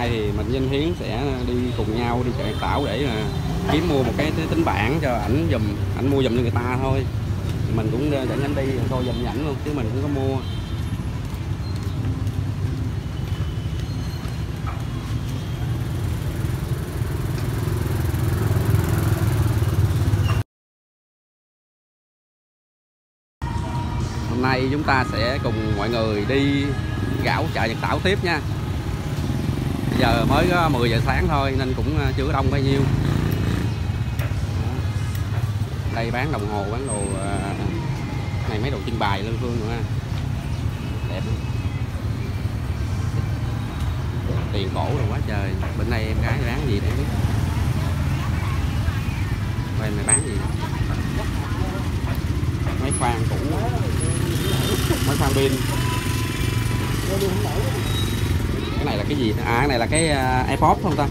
nay thì mình với anh Hiến sẽ đi cùng nhau đi chợ Tảo để là kiếm mua một cái tính bảng cho ảnh dùm, ảnh mua dùm cho người ta thôi. Mình cũng ờ, để anh đi thôi dùm ảnh luôn, chứ mình cũng có mua. Hôm nay chúng ta sẽ cùng mọi người đi gạo chợ Nhật Tảo tiếp nha giờ mới có 10 giờ sáng thôi, nên cũng ờ, chưa có đông bao nhiêu. Đây bán đồng hồ, bán đồ ờ, này mấy đồ trưng bày lương phương nữa đẹp tiền cổ rồi quá trời. Bên đây em gái bán gì để biết bên này bán gì? Máy khoan cũ. Máy khoan pin cái này là cái gì à cái này là cái à, uh, airpod không ta?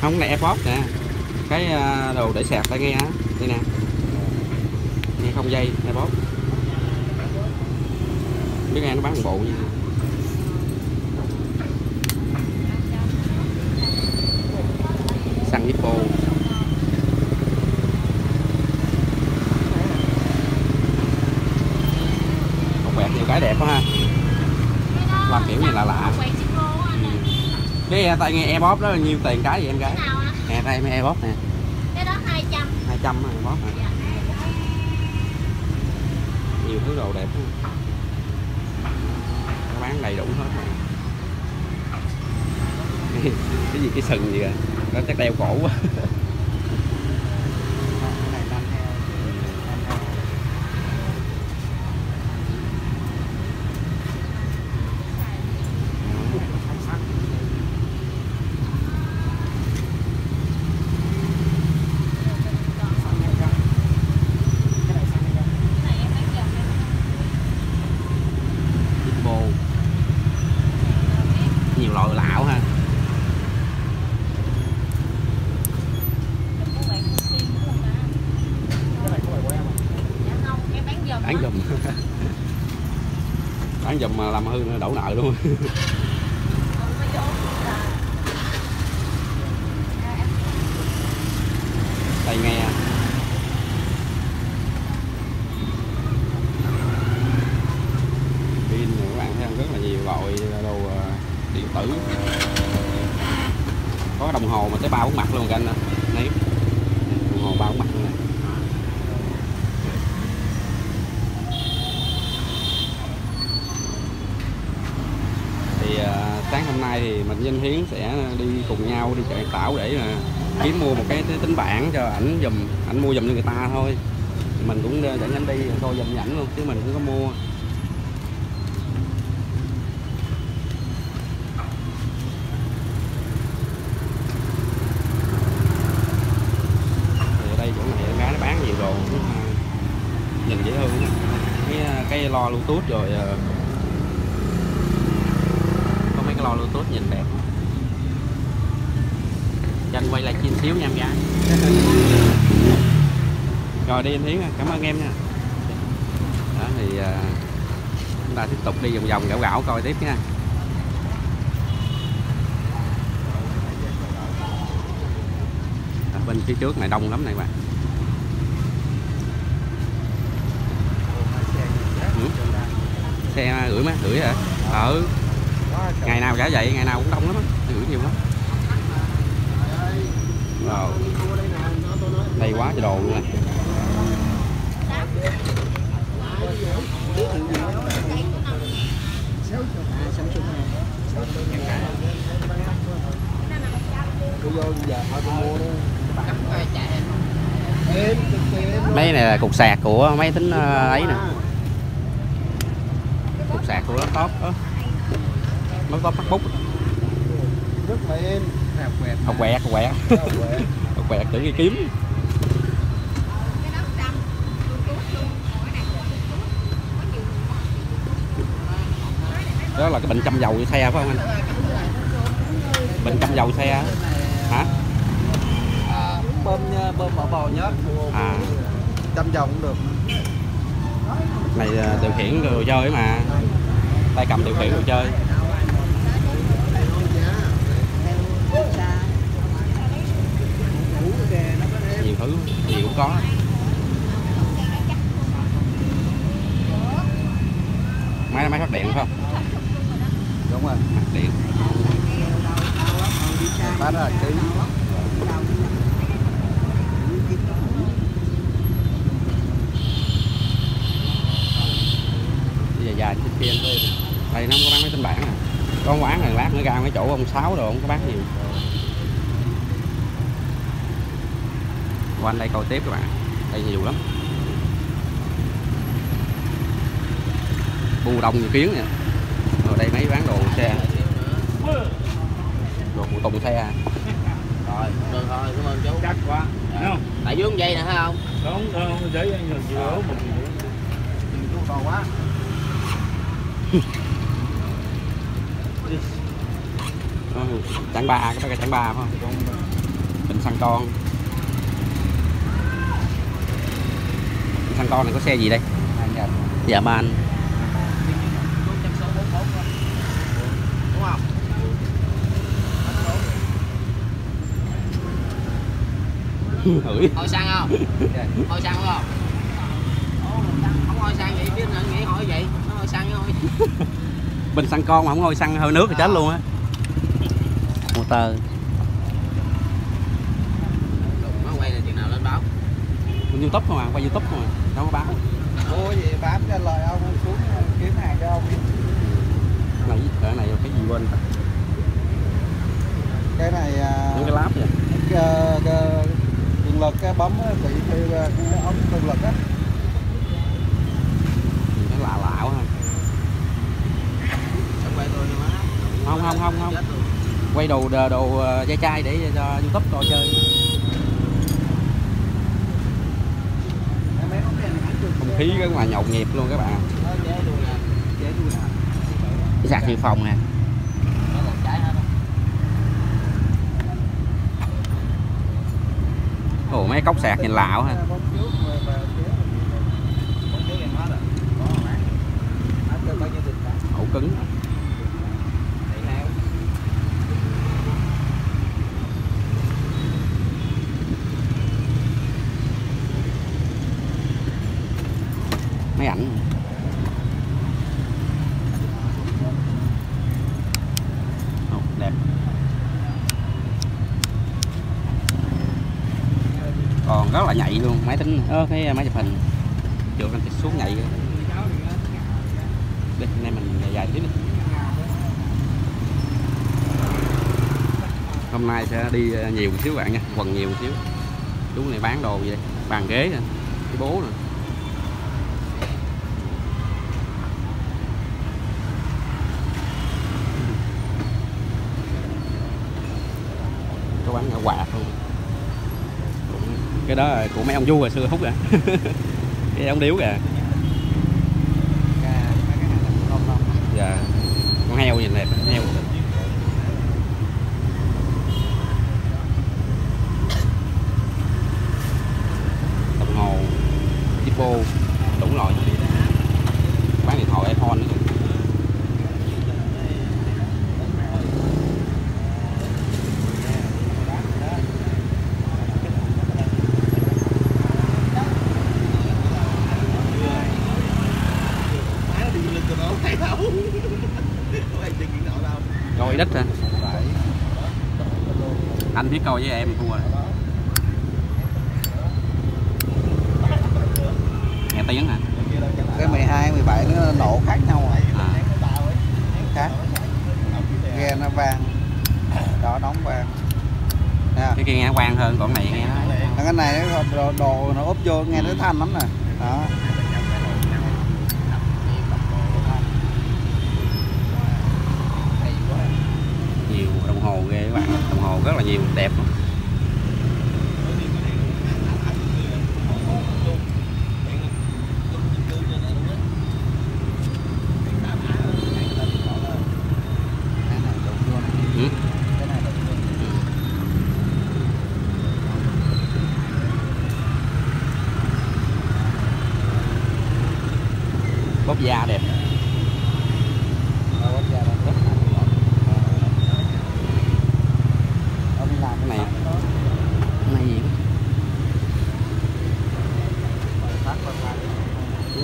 Không cái này airpod nè. Cái uh, đồ để sạc tai nghe á. Đây nè. Nghe không dây airpod biết nghe nó bán một bộ gì hippo một quẹt nhiều cái đẹp quá ha làm kiểu như là lạ nghe airpod đó là nhiêu tiền cái vậy em gái? Nè đây mấy airpod nè. Cái đó 200 hai trăm airpod nè nhiều thứ đồ đẹp nó bán đầy đủ hết rồi. cái gì cái sừng gì kìa. Nó chắc đeo cổ quá Jumbo nhiều loại lão ha bán giùm bán giùm mà làm hư đổ nợ luôn. Đây nghe. Pin này các bạn thấy không? Rất là nhiều loại đồ ờ, điện tử. Có đồng hồ mà tới ba bốn mặt luôn cả anh ơi. đồng hồ ba bốn mặt luôn này thì ờ, sáng hôm nay thì mình với anh Hiến sẽ đi cùng nhau đi chạy Tảo để là kiếm mua một cái tính bảng cho ảnh dùm, ảnh mua dùm cho người ta thôi. Mình cũng ờ, để anh đi thôi, dùm ảnh luôn, chứ mình cũng có mua. Thì ở đây chỗ này em gái nó bán nhiều đồ ờ, nhìn dễ thương cái ờ, cái lo bluetooth rồi à, có mấy cái lo bluetooth nhìn đẹp cho anh quay lại chi xíu nha em gái. Rồi đi anh Hiến cảm ơn em nha. Đó thì à, chúng ta tiếp tục đi vòng vòng gạo gạo coi tiếp nha. À, bên phía trước này đông lắm này bạn. Ừ. xe gửi má gửi hả? Ừ ngày nào chả vậy, ngày nào cũng đông lắm á gửi nhiều lắm. Rồi đây quá trời đồ luôn này mấy này là cục sạc của máy tính ờ, ấy nè. Cục sạc của laptop đó laptop macbook rất mềm học quẹt học quẹt học quẹt. Tưởng cái kiếm. Đó là cái bệnh châm dầu xe phải không anh? Bệnh châm dầu xe hả? À, bơm bơm bỏ bò nhớt à. Trăm vòng cũng được. Này ờ, điều khiển đồ chơi mà. Tay cầm điều khiển đồ chơi thử gì cũng có. Máy máy phát điện phải không? Đúng rồi. Phát điện. Phát là ký dài trên kia đây. Nó không có bán máy tính bảng à. Có quán này lát nữa ra mấy chỗ ông sáu rồi không có bán nhiều quanh đây coi tiếp các bạn. Đây nhiều lắm. Bu đông nhiều kiến nè rồi đây mấy bán đồ xe. Đồ phụ tùng xe rồi được thôi cảm ơn chú. Chắc quá. Thấy không? Tại dưới dây nè thấy không? Đúng không để anh ốm một chú to quá. Đó, chẳng ba cái cái chẳng ba phải không? Bình xăng con xăng con này có xe gì đây? Nhật dạ. Man đúng không? Hửi hỏi xăng không? Hỏi xăng đúng không? Không xăng vậy biết nghĩ hỏi vậy. Nó hỏi xăng thôi bình xăng con mà không ngồi xăng hơi nước thì chết luôn á. Motor nó quay là chừng nào lên báo Bên youtube không à quay youtube không à đâu có báo. Ủa vậy bán cho lời ông xuống kiếm hàng cho ông này cái này cái gì quên ta? Cái này à, những cái láp vậy. cái, cái, cường lực cái bấm bị bị cái ống cường lực á. Cái lạ lạ quá ha. Không, không, không, không. Quay đồ đồ, đồ dây chai để cho youtube coi chơi mấy ống đèn này không khí rất là nhộn nhịp luôn các bạn. Nó sạc dự phòng nè. Nó ồ, mấy cốc sạc nhìn lạ quá ha bóng trước rồi và chế bóng trước em hết rồi có rồi bán bán cho bao nhiêu tiền cả ổ cứng tỷ lệ máy ảnh Ồ, đẹp còn rất là nhạy luôn máy tính ơ cái máy chụp hình. Chưa anh xuống nhảy. đây đi anh mình dài dài tiếp đi. Hôm nay sẽ đi ờ, nhiều một xíu bạn nha, quần nhiều một xíu. Chú này bán đồ gì đây? Bàn ghế nè, cái bố nè có bán quạt luôn Cũng- cái đó là của mấy ông vua hồi xưa hút à? kìa cái ông điếu kìa cái mấy cái hàng này không không dạ con heo nhìn đẹp heo đồng hồ Tipo đủ loại bán điện thoại iPhone nữa kìa. Má nó đi lên cho nó thấy đâu Có ai chơi chuyện nào đâu đít hả? Anh biết coi với em thua rồi. Nghe tiếng hả? Cái 12, 17 nó nổ khác nhau rồi. À. Khác. Ghe nó vang. Đó đóng vang. Nè, cái kia nghe quang hơn còn này nghe nó cái này đồ, đồ nó úp vô nghe nó thanh lắm nè đó nhiều đồng hồ ghê các bạn đồng hồ rất là nhiều đẹp luôn. cái này đồ luôn ừ. cái này đồ luôn bóp da đẹp Ờ, bóc ra đây. Ông đi làm Cái này. xong đó. cái này gì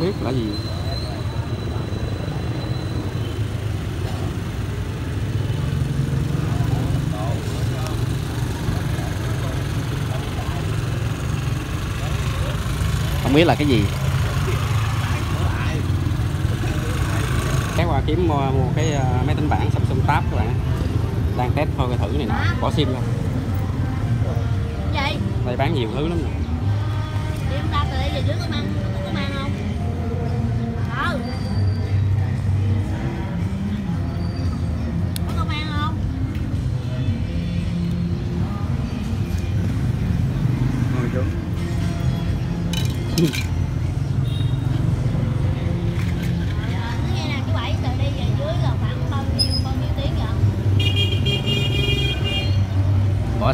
biết là gì không biết là cái gì. Cái qua kiếm mua, mua cái ờ, máy tính bảng Samsung Tab các bạn. Đang test thôi thử này nọ bỏ sim vậy đây bán nhiều thứ lắm nè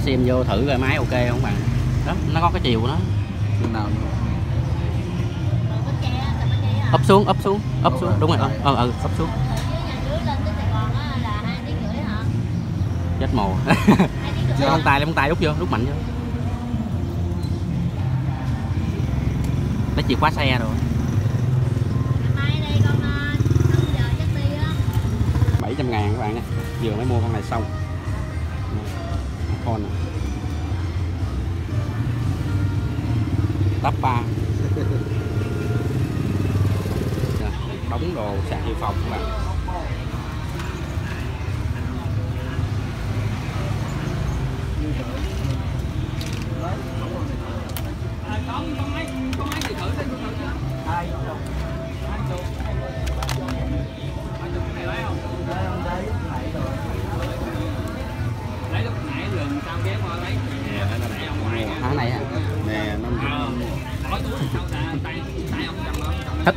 sim vô thử coi máy ok không bạn? Đó nó có cái chiều của nó. Chừng nào ấp xuống ấp xuống ấp xuống. đúng rồi ờ ờ ờ ấp xuống. Từ dưới nhà dưới lên tới Sài Gòn á là hai tiếng rưỡi hả? chết mồ. Móng tay lấy móng tay rút vô rút mạnh vô. Lấy chìa khóa xe rồi. Con ờ, 5 giờ chắc đi á. 700 ngàn các bạn nha. Vừa mới mua con này xong con tắp ba. Nè, đóng đồ sạc dự phòng các bạn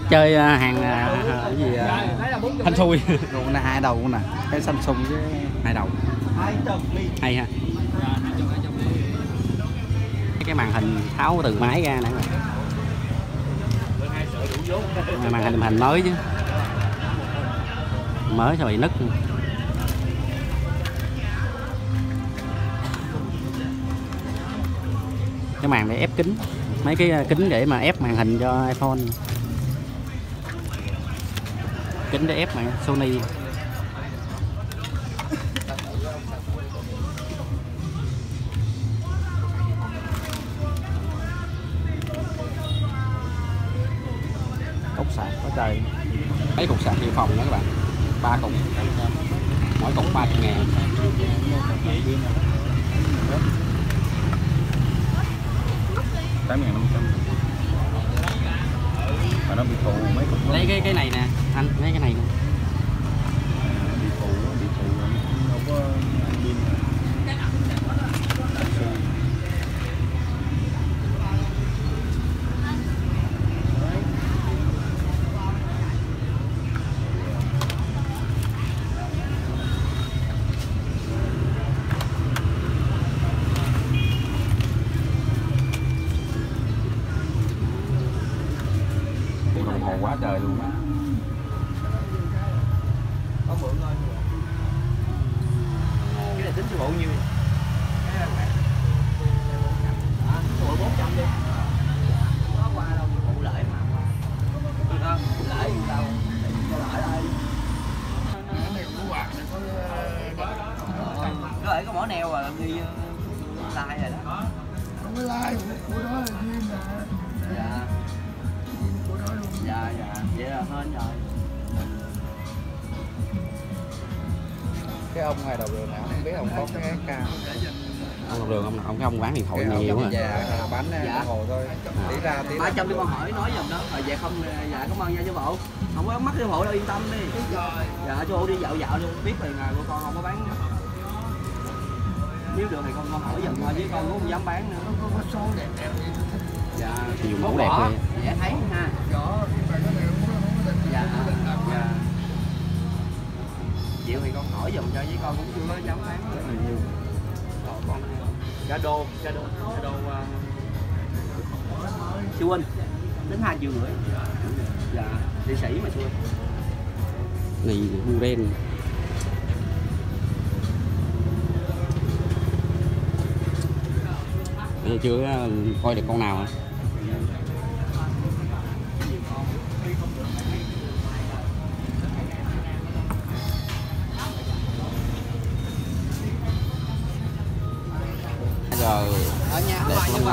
chơi à, hàng à, cái gì à, thanh xui. Con này hai đầu nè. Cái Samsung chứ hai đầu. Hay ha. Cái màn hình tháo từ máy ra nè. Màn hình màn hình mới chứ. Mới sao bị nứt cái màn để ép kính. Mấy cái à, kính để mà ép màn hình cho iPhone kính để ép mà Sony. Là hên rồi. Cái ông ngoài đầu đường nào không biết ông có cái cao ông học đường ông ông cái ông bán điện thoại cái nhiều trong à bán Dạ. đồng hồ thôi. Tí ra tí ba trăm đi con hỏi nói giùm đó. Rồi dạ không dạ cảm ơn nha chú bộ không có mắc chú bộ đâu yên tâm đi. Dạ chú bộ đi dạo dạo luôn. Biết rồi ngày của con không có bán. Nếu được thì con con hỏi giùm thôi chứ con cũng không dám bán nữa. Có có số đẹp đẹp thích dạ. Nhiều có mẫu đẹp ghê. dễ thấy ha dạ. Dạ chịu thì con hỏi giùm cho với con cũng chưa có dám bán. Rất là nhiều. Rồi con Gado Gado Gado uh, siêu huynh đến hai triệu rưỡi. Dạ địa sĩ mà siêu huynh này bu đen chưa ờ, coi được con nào hả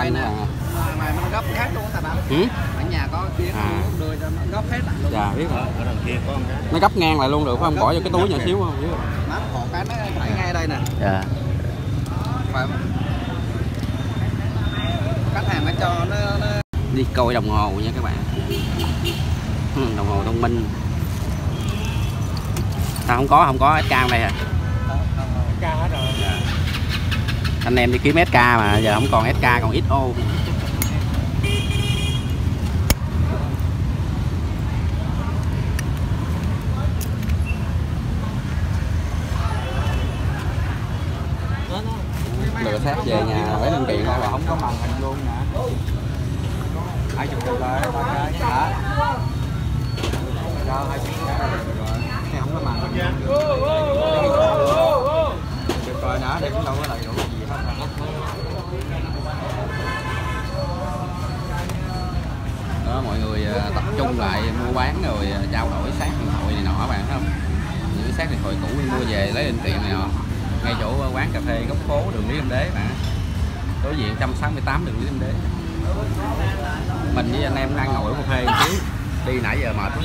xanh nè à. mà nó gấp hết luôn á bạn ừ? ở nhà có kia À. đưa cho nó gấp hết lại luôn. Dạ biết rồi. Ở đằng kia có một cái nó gấp ngang lại luôn được phải không? Bỏ vô cái túi nhỏ xíu không? Biết rồi. má khổ cái nó phải ngay đây nè. Dạ. Phải khách hàng nó cho nó, nó đi coi đồng hồ nha các bạn. Đồng hồ thông minh. Sao không có không có SK ở đây à ca hết rồi anh em đi kiếm SK mà, giờ không còn SK còn XO lừa xác về nhà phải linh kiện thôi mà không có màn hình luôn nè. Hai chục triệu rồi, ba cái hả? Cho hai chục cái rồi không có màn hình. Được rồi nè đây cũng đâu có đầy đủ đó, mọi người à, tập trung lại mua bán rồi à, trao đổi xác điện thoại này nọ các bạn thấy không? Những xác điện thoại cũ đi, mua về lấy linh kiện này nọ. Ngay chỗ à, quán cà phê góc phố đường Lý linh Đế, bạn. Đối diện 168 đường Lý linh Đế. Mình với anh em đang ngồi ở cà phê một đi nãy giờ mệt lắm.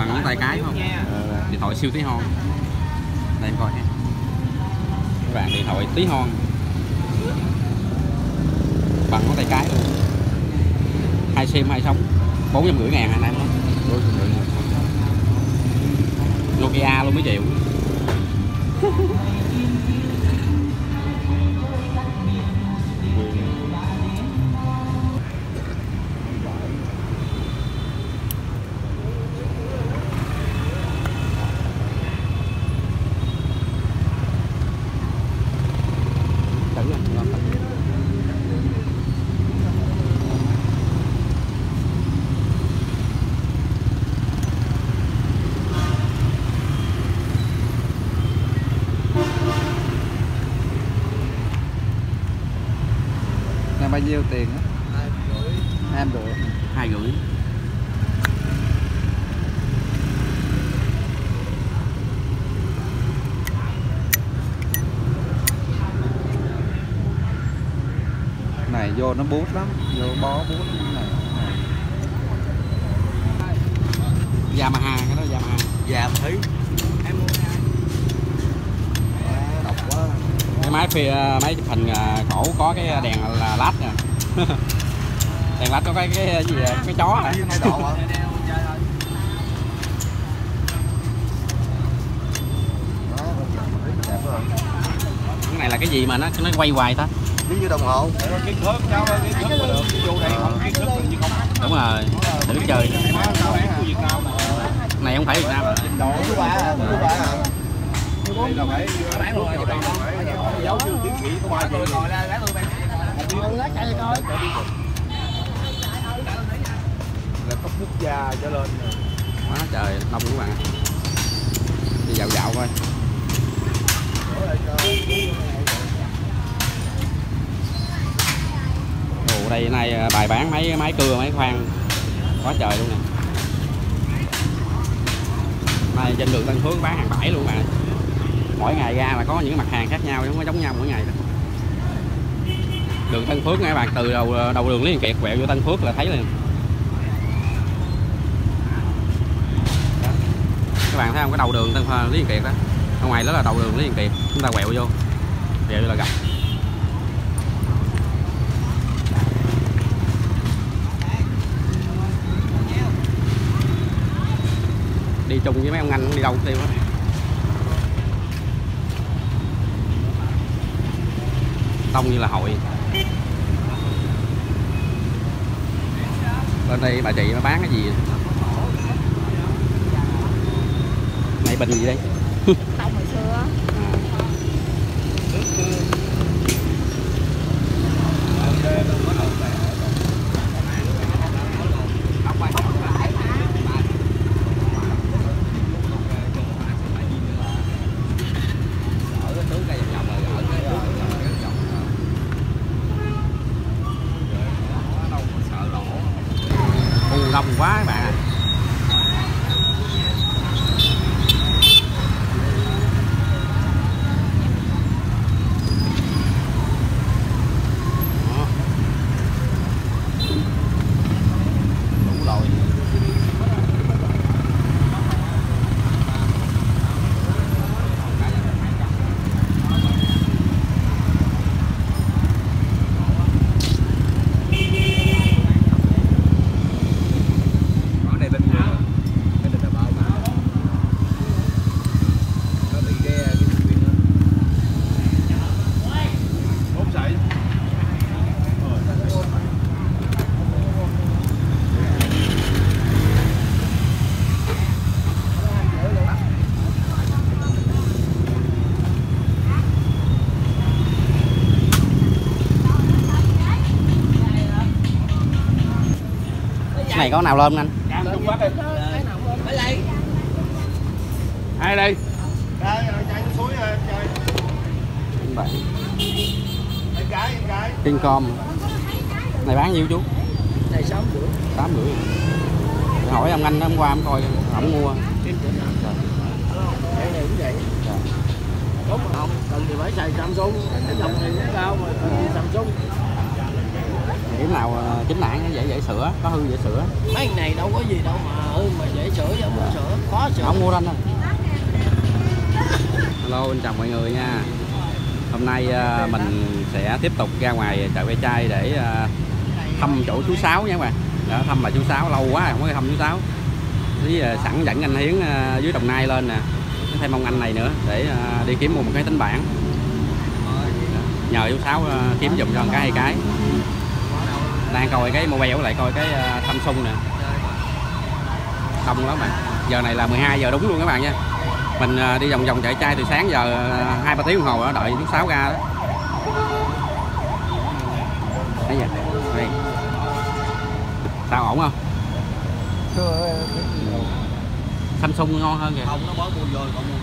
Bằng ngón tay cái không? Điện thoại siêu tí hon. Đây, em coi ha các bạn, điện thoại tí hon. Bằng ngón tay cái luôn. Hai sim, hai sống bốn trăm rưỡi ngàn anh em bốn trăm rưỡi ngàn. Nokia luôn mấy triệu này vô nó bút lắm vô bó bút lắm này. Yamaha cái đó Yamaha. Dạ em mua độc quá. Cái máy phi máy chụp hình à, cổ có cái đèn là led nè đèn led có cái cái gì à, cái chó hả? Cái này là cái gì mà nó nó quay hoài ta giống như đồng hồ. Kiến thức cháu ơi kiến thức mà được vô đây không kiến thức như không đúng rồi chơi của Việt Nam mà này không phải Việt Nam. Độ thứ ba à thứ ba à đây là phải bán luôn rồi phải giấu chưa tiến sĩ giờ ngồi lên lấy tôi bên là cấp quốc gia trở lên rồi. quá trời đông các bạn đi dạo dạo coi đây nay à, bài bán mấy, máy cưa, máy khoan. Quá trời luôn nè. Nay trên đường Tân Phước bán hàng bãi luôn mà. Mỗi ngày ra là có những mặt hàng khác nhau không có giống nhau mỗi ngày đâu đường Tân Phước ngay bạn từ đầu à, đầu đường Liên Kiệt quẹo vô Tân Phước là thấy liền. Các bạn thấy không? Cái đầu đường Tân Phước à, Hiền Kiệt đó. Ở ngoài đó là đầu đường Liên Kiệt. Chúng ta quẹo vô. Quẹo vô là gặp. Đi chung với mấy ông anh đi đâu cũng tiêu hết. Đông như là hội. Bên đây bà chị nó bán cái gì này bình gì đây? Tông hồi xưa u đông quá các bạn ạ này có nào lên anh Cam Trung Quốc đi. Phải lấy. ai đây Đây, rồi chạy xuống suối rồi, trời. Tĩnh bạn Em gái, em gái. King Com này bán nhiêu chú Này sáu bữa. tám rưỡi Để hỏi ông anh hôm qua ông coi ổng mua Cái này cũng vậy. Đúng không? Cần thì phải xài Samsung. Cái dòng này cũng cao mà Samsung. Điểm nào ờ, chính hãng dễ dễ sửa có hư dễ sửa. Mấy cái này đâu có gì đâu mà hư mà dễ sửa không muốn sửa. Khó sửa. không mua anh thôi hello xin chào mọi người nha. Hôm nay ờ, mình sẽ tiếp tục ra ngoài chợ ve chai để ờ, thăm chỗ chú sáu nha các bạn. Đó, thăm bà chú sáu lâu quá không có thăm chú sáu. Với sẵn dẫn anh hiến dưới đồng nai lên nè. Thêm ông anh này nữa để đi kiếm mua một cái tính bảng. Nhờ chú sáu kiếm giùm cho một cái hai cái đang coi cái mobile với lại coi cái ờ, Samsung nè. Đông lắm bạn. Giờ này là 12 giờ đúng luôn các bạn nha. Mình ờ, đi vòng vòng chạy chai từ sáng giờ ờ, hai ba tiếng đồng hồ đó, đợi lúc 6 ra đó. Thấy giờ đây. Sao ổn không? Samsung ngon hơn kìa. Không nó mới mua vô còn mua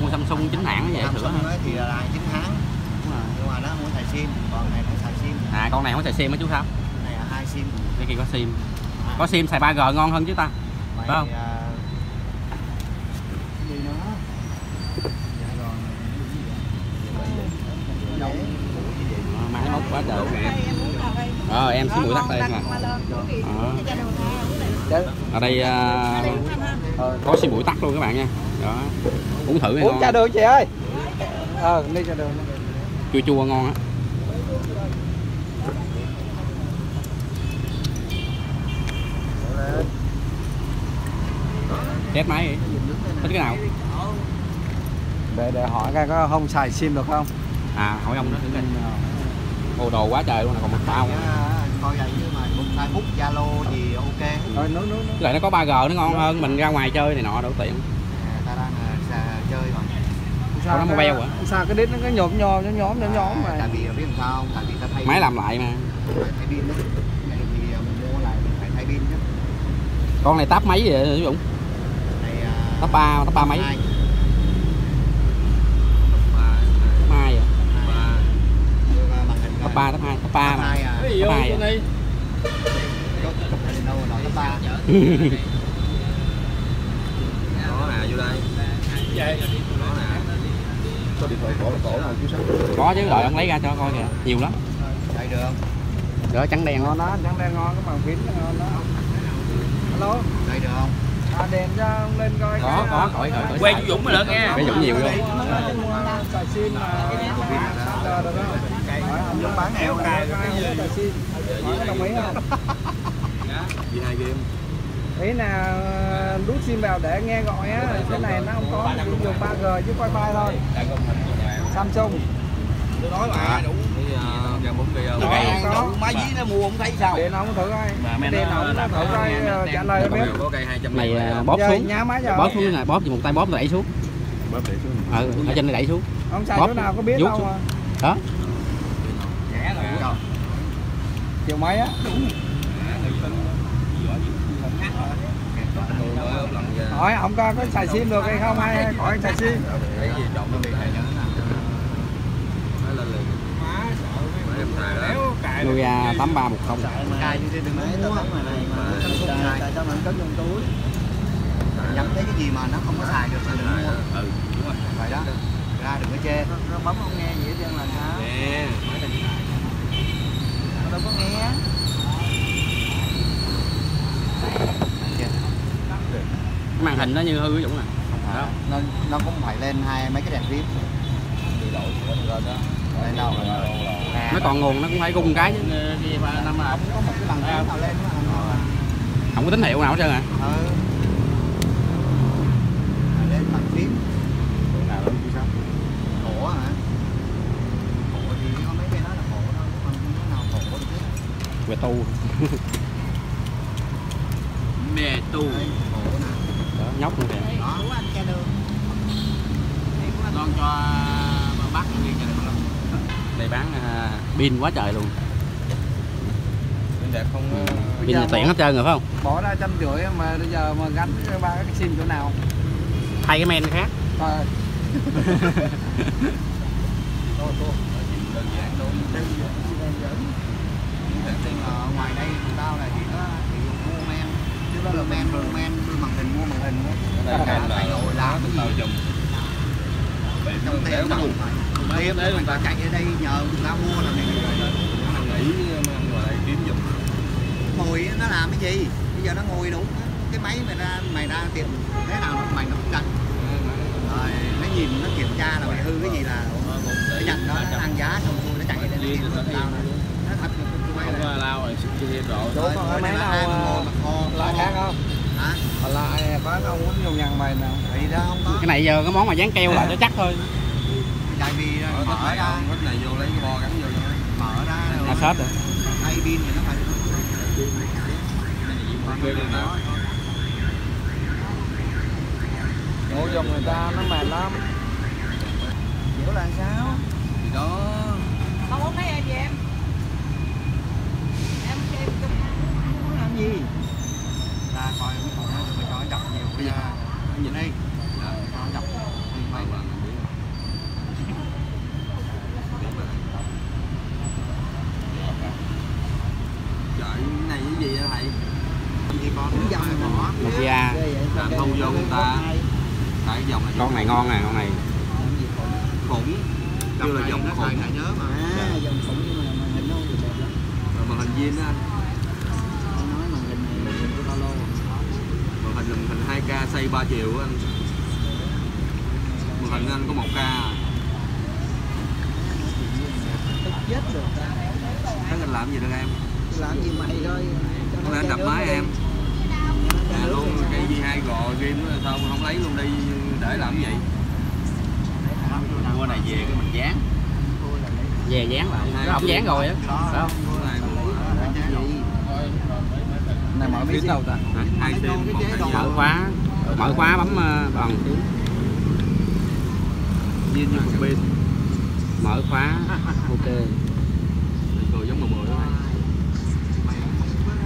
mua Samsung chính hãng dễ sửa. hơn thì là chính hãng. Nhưng mà nó muốn xài sim còn này nó xài sim. À con này không xài sim á chú sao này là hai sim cái kia có sim. Có sim xài 3G ngon hơn chứ ta? Mày, Phải không? à, gì nữa? Dạ Ờ, máy móc quá trời. Ờ em xin mũi tắt đây mà Ờ. ở đây à, có xi mũi tắt luôn các bạn nha. Đó. Uống thử Uống trà đường chị ơi. Ờ, đi trà đường. chua chua ngon á test máy đi. thích cái nào Để để hỏi coi có không xài sim được không? à hỏi ông đó thử coi ô đồ quá trời luôn nè còn một bao nữa. Dạ, coi vậy chứ mà một Facebook Zalo thì ok Rồi nấu nấu. với lại nó có 3G nó ngon hơn mình ra ngoài chơi này nọ đâu tiện À, ta đang à, xà- chơi mà Có nó mobile hả? Sao cái đít nó cái nhộm nhòm nhóm nhóm nhóm nhóm tại mà. vì biết làm sao không tại vì ta thay máy làm lại mà phải thay pin đó này thì à, mình mua lại mình phải thay pin chứ con này táp mấy vậy Dũng táp ba táp ba mấy hai. táp hai à ba táp hai táp ba Cấp mà hai táp hai à Có hình đâu nói cấp ba Đó nè, vô đây. Đó nè. Có điện thoại cổ là cổ nào chú sáu. có chứ đợi ông lấy ra cho coi kìa nhiều lắm chạy được đó trắng đen Ngon đó trắng đen ngon cái màn phím nó ngon đó. Alo, chạy được không đèn cho ông lên coi. có có khỏi khỏi khỏi Quay chú Dũng mới được nha. cái Dũng nhiều luôn Xài sim mà muốn bán heo cài. Hỏi có đồng ý không? vì hai game ý là đút sim vào để nghe gọi á cái này nó không có dùng 3G chứ wifi thôi Samsung Cái có. đủ máy dí nó mua không thấy sao. điện ông thử coi điện ông nó thử coi ờ, trả lời biết có cây 200 này à, bóp xuống. bóp xuống nè bóp thì một tay bóp đẩy xuống. Ừ ở trên này đẩy xuống. Ông xài bóp chỗ nào có biết đâu xuống. mà. Đó rẻ rồi triệu mấy á? Hỏi ông coi có xài sim được hay không hay hỏi xài sim Nokia 8310 cài như mà này mà xài tại sao mà cất trong túi. Nhắm thấy cái gì mà nó không có xài được thì đừng mua. Ừ đúng rồi. Vậy đó. Ra đừng có chê. Nó bấm không nghe gì hết trơn là nè nó đâu có nghe. Cái màn hình nó như hư Dũng nè Đó. nó nó cũng phải lên hai mấy cái đèn vip lên đâu nè nó còn nguồn nó cũng phải gung cái chứ. Không có một cái bằng phím. Nào lên nó là không có tín hiệu nào hết trơn à ừ lên bằng phím khổ hả khổ thì có mấy cái đó là khổ thôi còn không có nào khổ được hết về tu Mẹ tù. khổ nè đó, nhóc luôn kìa đó anh cha đường Con cho bác đi cho được không? đây bán à, pin quá trời luôn. Đẹp không có pin này tiện hết trơn rồi phải không? bỏ ra trăm rưỡi mà bây giờ mà gắn cái ba cái sim chỗ nào? Thay cái men khác. Là ngoài đây người ta là chỉ có dụng mua men chứ đó là men mua men mua màn hình mua màn hình đó. cái là phải ngồi làm cái tao gì trong tiền phải tiền đấy người ta chạy ở đây nhờ người ta mua là mình mình nghĩ mà ngoài kiếm dùng ngồi nó làm cái gì? Bây giờ nó ngồi đúng cái máy mày ra mày ra tiệm thế nào mày nó cũng canh rồi nó nhìn nó kiểm tra là mày hư cái gì là nó nhận đó nó ăn giá xong rồi nó chạy lên nó tao nè nó thật không có lao rồi sức kia độ chỗ còn cái máy nào ờ, lại khác không? Hả? Lại có ông muốn dùng nhằn mày nào. Thì đó không có. Cái này giờ cái món mà dán keo lại cho chắc thôi. Tại vì mở ra. Không cái này vô lấy cái bo gắn vô nó mở ra là hết rồi. Thay pin thì nó phải Ngủ dùng người ta nó mệt lắm. Hiểu là sao? Thì đó. Con muốn thấy em gì em? Em em muốn làm gì ra coi cái con nó cho nó chọc nhiều bây giờ nhìn đi cho nó chọc mấy lần biết trời cái này cái gì vậy thầy thì con hướng dẫn bỏ Nokia làm thu vô người ta tại cái dòng này con này ngon nè con này khủng kêu là dòng khủng phải nhớ mà À, dòng khủng nhưng mà màn hình nó không được đẹp lắm rồi màn hình zin á Anh nói màn hình này màn hình của Paulo màn hình là màn hình 2K xây 3 triệu á anh. Màn hình anh có 1K à. Tức chết được Thế anh làm gì được em? Làm gì mày thôi. Không lẽ anh đập máy em. À luôn cái gì hai gò game đó sao không lấy luôn đi để làm cái gì? Mua này về cái mình dán. Về dán lại. Nó không dán rồi á. Phải không cái này mở biết đâu ta? Hả? hai sim một hai mở khóa bấm ờ, bằng zin như một bên. Mở khóa. Ok. Cười giống mười mười đó này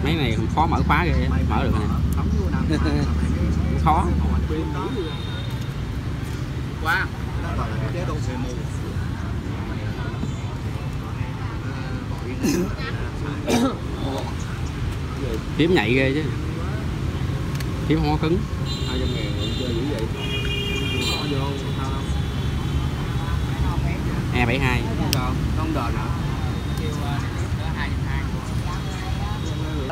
mấy này khó mở khóa ghê. Mở được nè khó. Quá. Kiếm chế độ mù nhạy ghê chứ phím không có cứng. Hai trăm ngàn chơi dữ vậy. Bỏ vô sao đâu E72 sao? Không đền hả?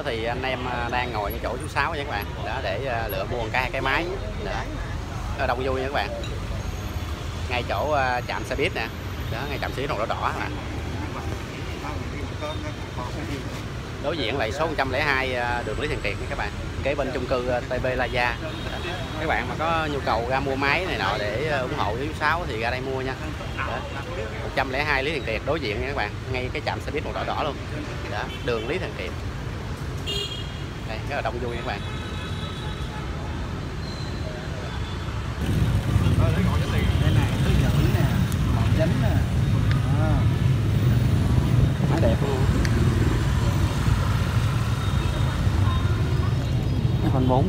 Thì anh em ờ, đang ngồi ở chỗ số 6 nha các bạn. Đó để ờ, lựa mua cái cái máy. Là đông vui nha các bạn. Ngay chỗ ờ, trạm xe buýt nè. Đó ngay trạm xe buýt màu đỏ đỏ các bạn đối diện lại số 102 à, đường Lý Thường Kiệt các bạn. Kế bên chung cư à, ờ, TB La Gia các bạn mà có nhu cầu ra mua máy này nọ để à, ủng hộ với số 6 thì ra đây mua nha. Đó. 102 Lý Thường Kiệt đối diện nha các bạn. Ngay cái trạm xe buýt màu đỏ đỏ luôn. Đó đường Lý Thường Kiệt. Đây rất là đông vui các bạn Đây này, thứ giữ nè Bọn chánh nè à. máy đẹp luôn 4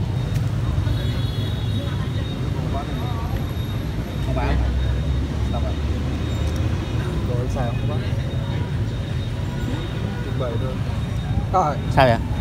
Không bán. Rồi sao không bán? Trưng bày thôi. Rồi. Sao vậy